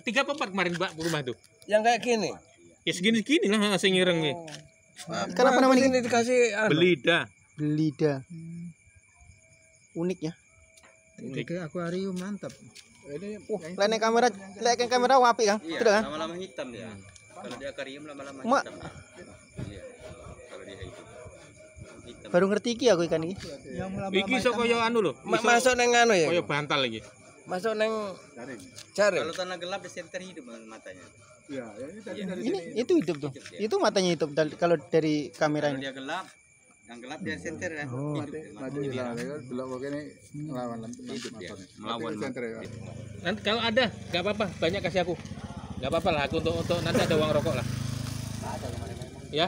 tiga apa empat kemarin Mbak rumah tuh? Yang kayak gini. Ya segini-segini lah sing ireng nih. Kenapa namanya ini dikasih anu, Belida. Belida. Unik ya. Kayak akuarium mantap. Ini Uh, lainnya kamera, lainnya kamera wapi kan? Iya, Tidak kan? lama-lama hitam dia. Kalau dia akuarium lama-lama Ma- hitam. Iya. Kalau dia hitam. Baru ngerti iki aku ikan iki. Yang Iki iso koyo anu lho. Masuk neng anu ya. koyo bantal lagi. Masuk neng jaring. jaring. Kalau tanah gelap dia center hidup matanya. Iya, ya ini tadi Iya. dari Ini sini. itu hidup tuh. Itu matanya hidup kalau dari kamera Kalau ini. dia gelap, yang gelap dia center ya. Oh. Hidup Mati, mati matanya di dia. dalam ya kan. Delok kok ini ngelawan nanti Hidup matanya. melawan Mati center ya. Nanti kalau ada nggak apa-apa, banyak kasih aku. Nggak apa-apa lah aku untuk untuk nanti ada uang rokok lah. Ya,